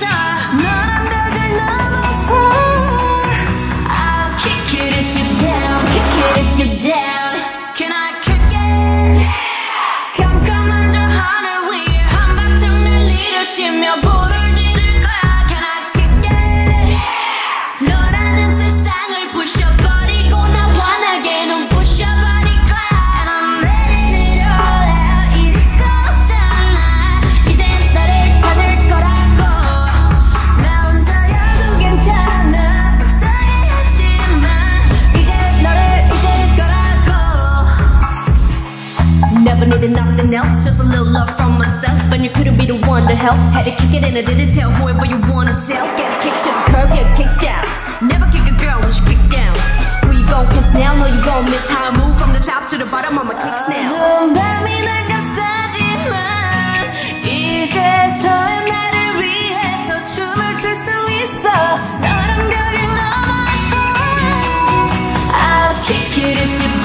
inside nothing else, just a little love from myself. And you couldn't be the one to help. Had to kick it and I didn't tell whoever you wanna tell. Get kicked to the curb, get kicked out. Never kick a girl when she kicked down. Who you gon' kiss now? No, you gon' miss how I move from the top to the bottom. I'ma kick now. I'll kick it if you